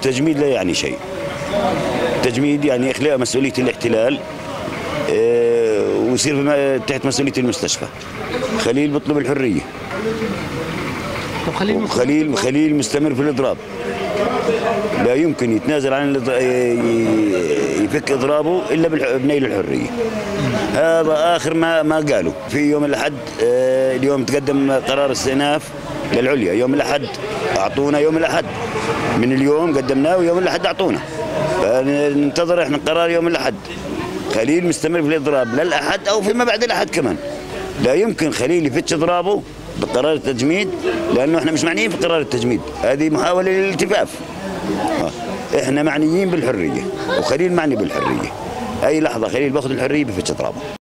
التجميد لا يعني شيء. التجميد يعني إخلاء مسؤولية الاحتلال آه، ويصير تحت مسؤولية المستشفى. خليل بيطلب الحرية. خليل خليل مستمر في الإضراب. لا يمكن يتنازل عن يفك إضرابه إلا بالح- بنيل الحرية. هذا آخر ما ما قالوا. في يوم الأحد آه، اليوم تقدم قرار استئناف للعليا. يوم الأحد أعطونا يوم الأحد. من اليوم قدمناه ويوم الأحد أعطونا. فننتظر إحنا قرار يوم الأحد. خليل مستمر في الإضراب للأحد أو فيما بعد الأحد كمان. لا يمكن خليل يفتش إضرابه بقرار التجميد لأنه إحنا مش معنيين في قرار التجميد هذه محاولة للالتفاف آه. إحنا معنيين بالحرية وخليل معني بالحرية أي لحظة خليل باخذ الحرية بفتش إضرابه